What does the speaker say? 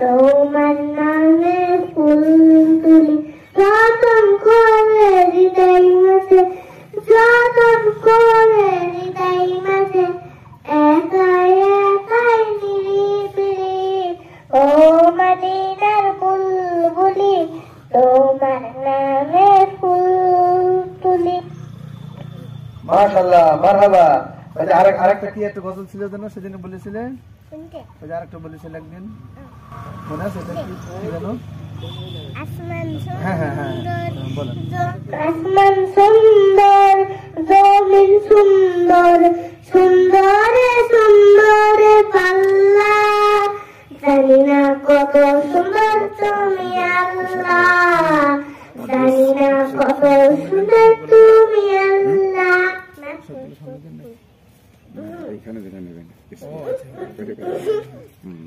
তোমার নামে ফুল তুলি যতন করে হৃদয় মাঝে যতন করে হৃদয় মাঝে একাই একাই নিরিবিলি। ও মদিনার বুলবুলি তোমার নামে ফুল তুলি মাশাআল্লাহ মারহাবা। আরেক আরেকটা কি একটা গজল ছিল যেন? সেদিন বলেছিলে শুনতে ওই আরেকটা বলেছিলে একদিন। মনে আছে? এটা কি? কি জানো আসমান হ্যাঁ হ্যাঁ হ্যাঁ। সুন্দর আসমান সুন্দর জমিন সুন্দর সুন্দরে সুন্দরে পাল্লা। জানি না কত সুন্দর তুমি আল্লাহ। জানি না কত সুন্দর তুমি আল্লাহ। এইখানে যেটা নেবেন। হুম